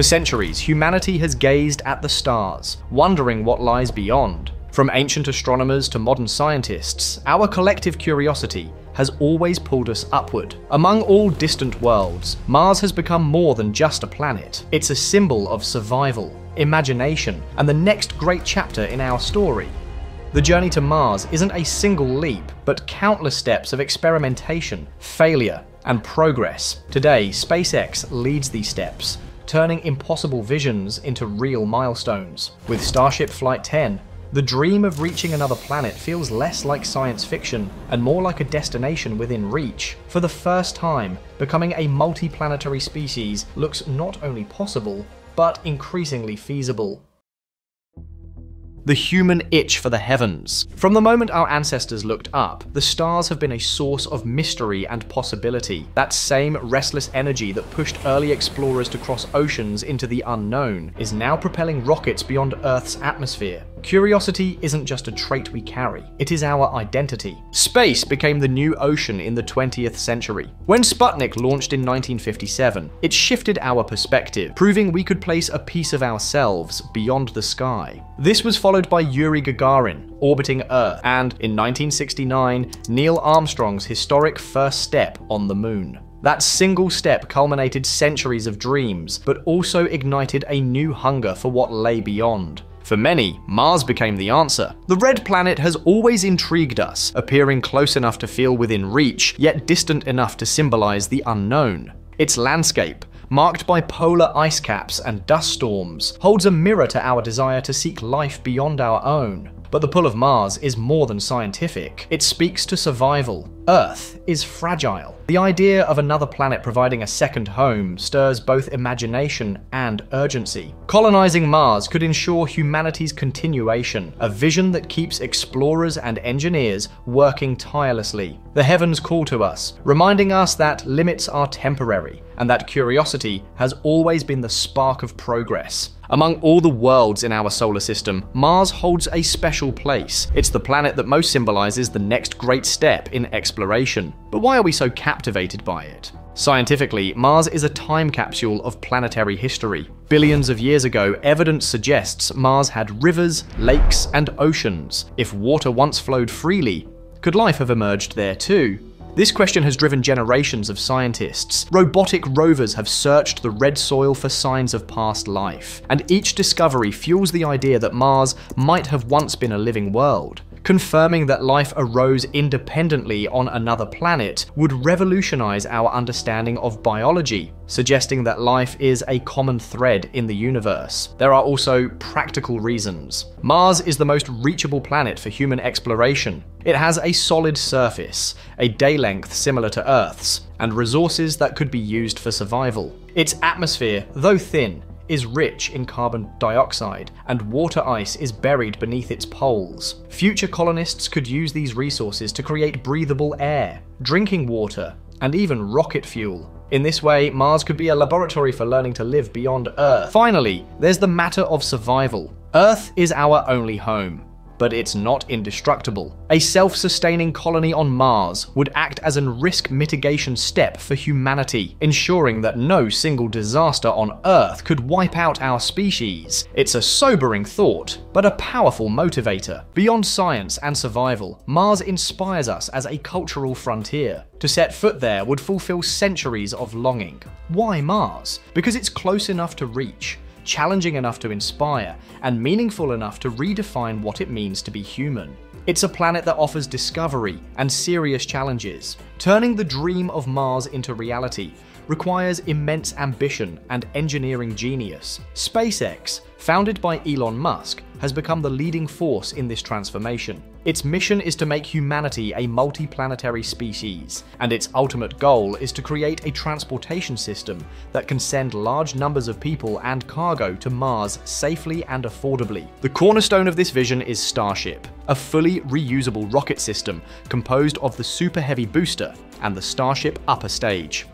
For centuries, humanity has gazed at the stars, wondering what lies beyond. From ancient astronomers to modern scientists, our collective curiosity has always pulled us upward. Among all distant worlds, Mars has become more than just a planet. It's a symbol of survival, imagination, and the next great chapter in our story. The journey to Mars isn't a single leap, but countless steps of experimentation, failure, and progress. Today, SpaceX leads these steps, turning impossible visions into real milestones. With Starship Flight 10, the dream of reaching another planet feels less like science fiction and more like a destination within reach. For the first time, becoming a multi-planetary species looks not only possible, but increasingly feasible the human itch for the heavens. From the moment our ancestors looked up, the stars have been a source of mystery and possibility. That same restless energy that pushed early explorers to cross oceans into the unknown is now propelling rockets beyond Earth's atmosphere. Curiosity isn't just a trait we carry, it is our identity. Space became the new ocean in the 20th century. When Sputnik launched in 1957, it shifted our perspective, proving we could place a piece of ourselves beyond the sky. This was followed by Yuri Gagarin, orbiting Earth, and in 1969, Neil Armstrong's historic first step on the moon. That single step culminated centuries of dreams, but also ignited a new hunger for what lay beyond. For many, Mars became the answer. The red planet has always intrigued us, appearing close enough to feel within reach, yet distant enough to symbolize the unknown. Its landscape, marked by polar ice caps and dust storms, holds a mirror to our desire to seek life beyond our own. But the pull of Mars is more than scientific. It speaks to survival. Earth is fragile. The idea of another planet providing a second home stirs both imagination and urgency. Colonizing Mars could ensure humanity's continuation, a vision that keeps explorers and engineers working tirelessly. The heavens call to us, reminding us that limits are temporary and that curiosity has always been the spark of progress. Among all the worlds in our solar system, Mars holds a special place. It's the planet that most symbolizes the next great step in exploration. But why are we so captivated by it? Scientifically, Mars is a time capsule of planetary history. Billions of years ago, evidence suggests Mars had rivers, lakes, and oceans. If water once flowed freely, could life have emerged there too? This question has driven generations of scientists. Robotic rovers have searched the red soil for signs of past life, and each discovery fuels the idea that Mars might have once been a living world confirming that life arose independently on another planet would revolutionize our understanding of biology, suggesting that life is a common thread in the universe. There are also practical reasons. Mars is the most reachable planet for human exploration. It has a solid surface, a day length similar to Earth's, and resources that could be used for survival. Its atmosphere, though thin, is rich in carbon dioxide, and water ice is buried beneath its poles. Future colonists could use these resources to create breathable air, drinking water, and even rocket fuel. In this way, Mars could be a laboratory for learning to live beyond Earth. Finally, there's the matter of survival. Earth is our only home, but it's not indestructible. A self sustaining colony on Mars would act as a risk mitigation step for humanity, ensuring that no single disaster on Earth could wipe out our species. It's a sobering thought, but a powerful motivator. Beyond science and survival, Mars inspires us as a cultural frontier. To set foot there would fulfill centuries of longing. Why Mars? Because it's close enough to reach challenging enough to inspire, and meaningful enough to redefine what it means to be human. It's a planet that offers discovery and serious challenges. Turning the dream of Mars into reality requires immense ambition and engineering genius. SpaceX, founded by Elon Musk, has become the leading force in this transformation. Its mission is to make humanity a multi-planetary species, and its ultimate goal is to create a transportation system that can send large numbers of people and cargo to Mars safely and affordably. The cornerstone of this vision is Starship, a fully reusable rocket system composed of the Super Heavy booster and the Starship upper stage.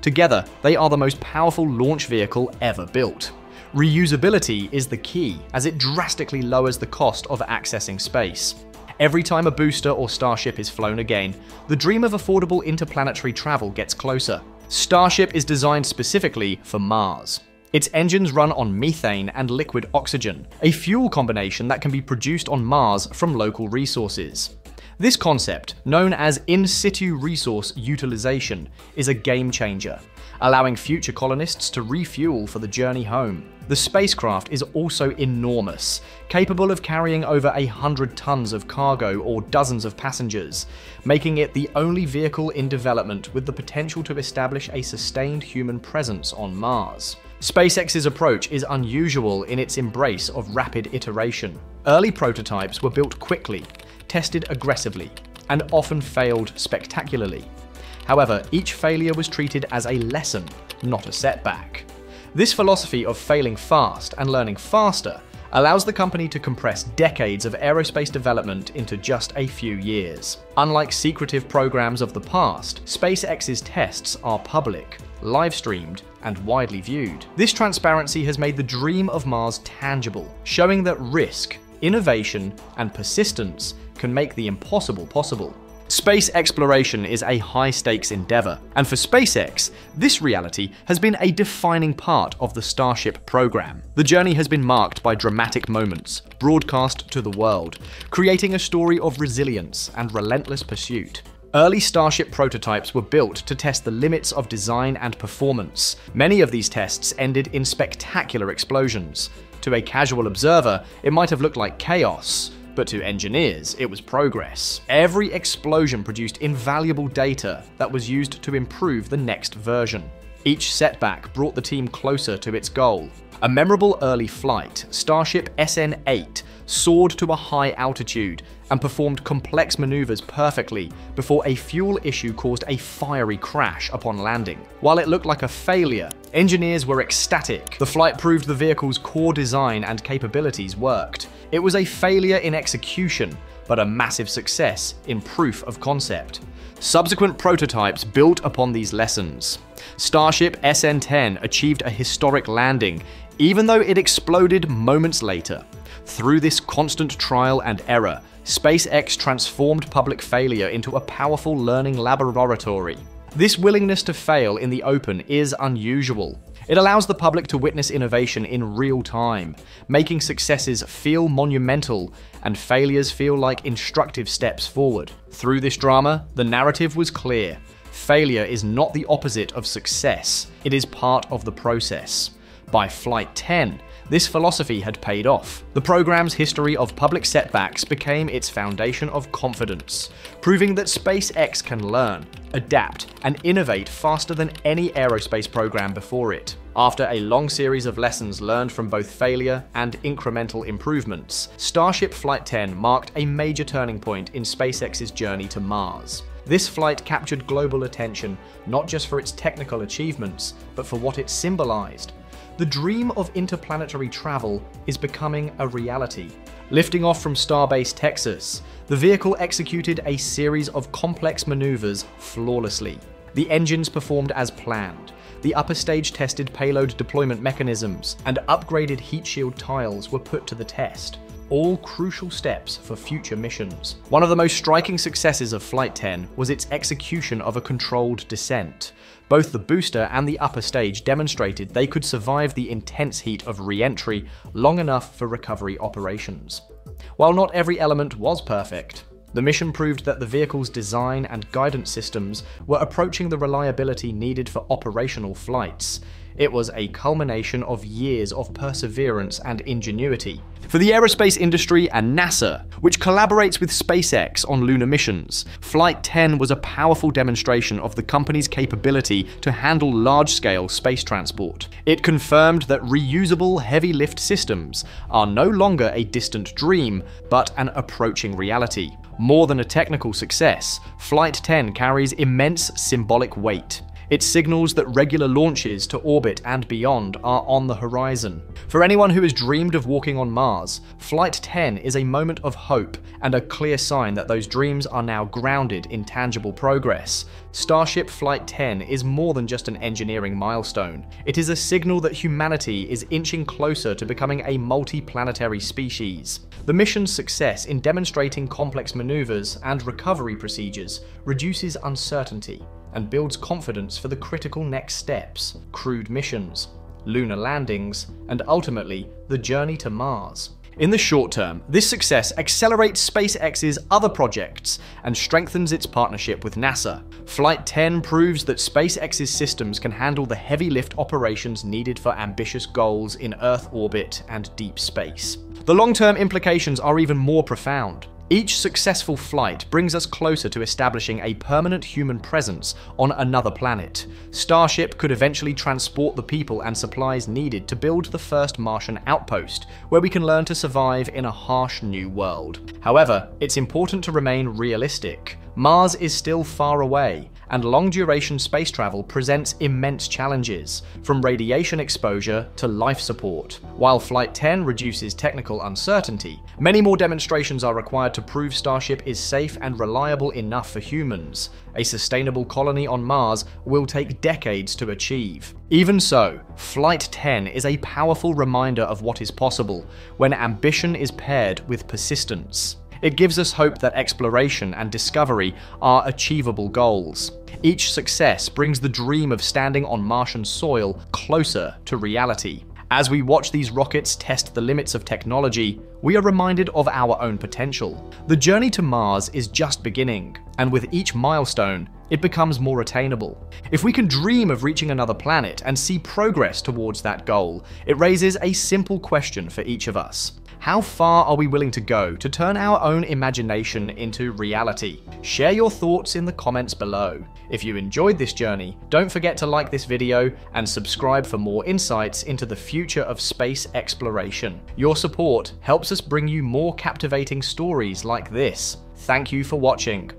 Together, they are the most powerful launch vehicle ever built. Reusability is the key, as it drastically lowers the cost of accessing space. Every time a booster or Starship is flown again, the dream of affordable interplanetary travel gets closer. Starship is designed specifically for Mars. Its engines run on methane and liquid oxygen, a fuel combination that can be produced on Mars from local resources. This concept, known as in situ resource utilization, is a game changer, allowing future colonists to refuel for the journey home. The spacecraft is also enormous, capable of carrying over a hundred tons of cargo or dozens of passengers, making it the only vehicle in development with the potential to establish a sustained human presence on Mars. SpaceX's approach is unusual in its embrace of rapid iteration. Early prototypes were built quickly, tested aggressively, and often failed spectacularly. However, each failure was treated as a lesson, not a setback. This philosophy of failing fast and learning faster allows the company to compress decades of aerospace development into just a few years. Unlike secretive programs of the past, SpaceX's tests are public, live streamed, and widely viewed. This transparency has made the dream of Mars tangible, showing that risk, innovation, and persistence can make the impossible possible. Space exploration is a high stakes endeavour, and for SpaceX, this reality has been a defining part of the Starship program. The journey has been marked by dramatic moments, broadcast to the world, creating a story of resilience and relentless pursuit. Early Starship prototypes were built to test the limits of design and performance. Many of these tests ended in spectacular explosions. To a casual observer, it might have looked like chaos, but to engineers, it was progress. Every explosion produced invaluable data that was used to improve the next version. Each setback brought the team closer to its goal. A memorable early flight, Starship SN 8 soared to a high altitude and performed complex maneuvers perfectly before a fuel issue caused a fiery crash upon landing. While it looked like a failure, engineers were ecstatic. The flight proved the vehicle's core design and capabilities worked. It was a failure in execution, but a massive success in proof of concept. Subsequent prototypes built upon these lessons. Starship SN 10 achieved a historic landing, even though it exploded moments later. Through this constant trial and error, SpaceX transformed public failure into a powerful learning laboratory. This willingness to fail in the open is unusual. It allows the public to witness innovation in real time, making successes feel monumental and failures feel like instructive steps forward. Through this drama, the narrative was clear. Failure is not the opposite of success, it is part of the process. By Flight 10, this philosophy had paid off. The program's history of public setbacks became its foundation of confidence, proving that SpaceX can learn, adapt, and innovate faster than any aerospace program before it. After a long series of lessons learned from both failure and incremental improvements, Starship Flight 10 marked a major turning point in SpaceX's journey to Mars. This flight captured global attention, not just for its technical achievements, but for what it symbolized the dream of interplanetary travel is becoming a reality. Lifting off from Starbase Texas, the vehicle executed a series of complex maneuvers flawlessly. The engines performed as planned. The upper stage tested payload deployment mechanisms, and upgraded heat shield tiles were put to the test all crucial steps for future missions. One of the most striking successes of Flight 10 was its execution of a controlled descent. Both the booster and the upper stage demonstrated they could survive the intense heat of re-entry long enough for recovery operations. While not every element was perfect, the mission proved that the vehicle's design and guidance systems were approaching the reliability needed for operational flights, it was a culmination of years of perseverance and ingenuity. For the aerospace industry and NASA, which collaborates with SpaceX on lunar missions, Flight 10 was a powerful demonstration of the company's capability to handle large scale space transport. It confirmed that reusable heavy lift systems are no longer a distant dream, but an approaching reality. More than a technical success, Flight 10 carries immense symbolic weight. It signals that regular launches to orbit and beyond are on the horizon. For anyone who has dreamed of walking on Mars, Flight 10 is a moment of hope and a clear sign that those dreams are now grounded in tangible progress. Starship Flight 10 is more than just an engineering milestone. It is a signal that humanity is inching closer to becoming a multi-planetary species. The mission's success in demonstrating complex maneuvers and recovery procedures reduces uncertainty and builds confidence for the critical next steps, crewed missions. lunar landings, and ultimately, the journey to Mars. In the short term, this success accelerates SpaceX's other projects and strengthens its partnership with NASA. Flight 10 proves that SpaceX's systems can handle the heavy lift operations needed for ambitious goals in Earth orbit and deep space. The long term implications are even more profound. Each successful flight brings us closer to establishing a permanent human presence on another planet. Starship could eventually transport the people and supplies needed to build the first Martian outpost, where we can learn to survive in a harsh new world. However, it's important to remain realistic. Mars is still far away, and long duration space travel presents immense challenges, from radiation exposure to life support. While Flight 10 reduces technical uncertainty, many more demonstrations are required to prove Starship is safe and reliable enough for humans. A sustainable colony on Mars will take decades to achieve. Even so, Flight 10 is a powerful reminder of what is possible when ambition is paired with persistence. It gives us hope that exploration and discovery are achievable goals. Each success brings the dream of standing on Martian soil closer to reality. As we watch these rockets test the limits of technology, we are reminded of our own potential. The journey to Mars is just beginning, and with each milestone, it becomes more attainable. If we can dream of reaching another planet and see progress towards that goal, it raises a simple question for each of us. How far are we willing to go to turn our own imagination into reality? Share your thoughts in the comments below. If you enjoyed this journey, don't forget to like this video and subscribe for more insights into the future of space exploration. Your support helps us bring you more captivating stories like this. Thank you for watching.